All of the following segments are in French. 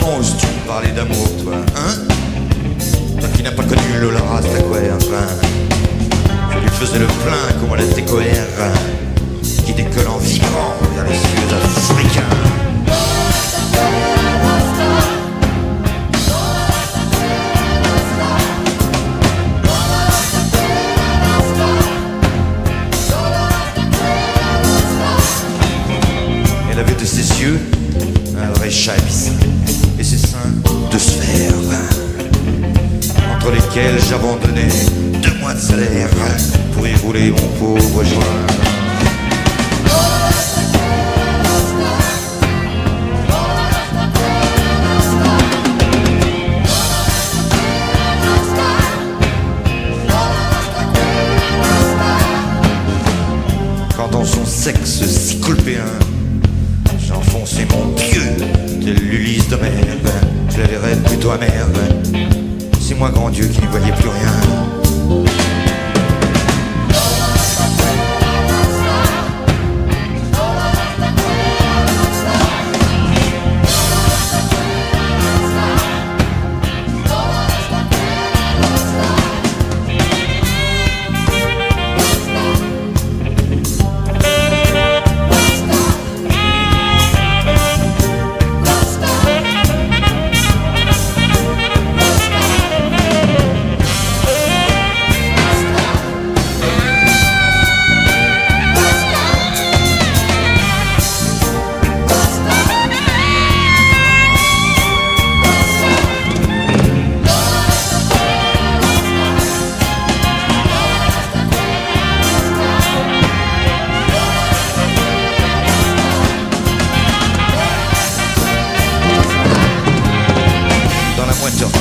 Comment oses-tu parler d'amour, toi, hein? Toi qui n'as pas connu Lola Rastaquer, hein Tu faisais le plein comme la TQR, qui décolle en vibrant vers les cieux d'Afrique. Lesquels j'abandonnais deux mois de salaire pour y rouler mon pauvre joint. Quand dans son sexe cyclopéen, j'enfonçais mon pieu tel l'Ulysse de mer, je la verrais plutôt amère. C'est moi, grand Dieu, qui n'y voyais plus rien.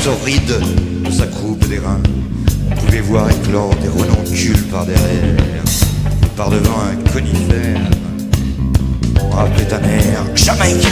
Torride de sa croupe d'airain, on pouvait voir éclore des renoncules par derrière, par devant un conifère. On rappelait un air jamaïcain.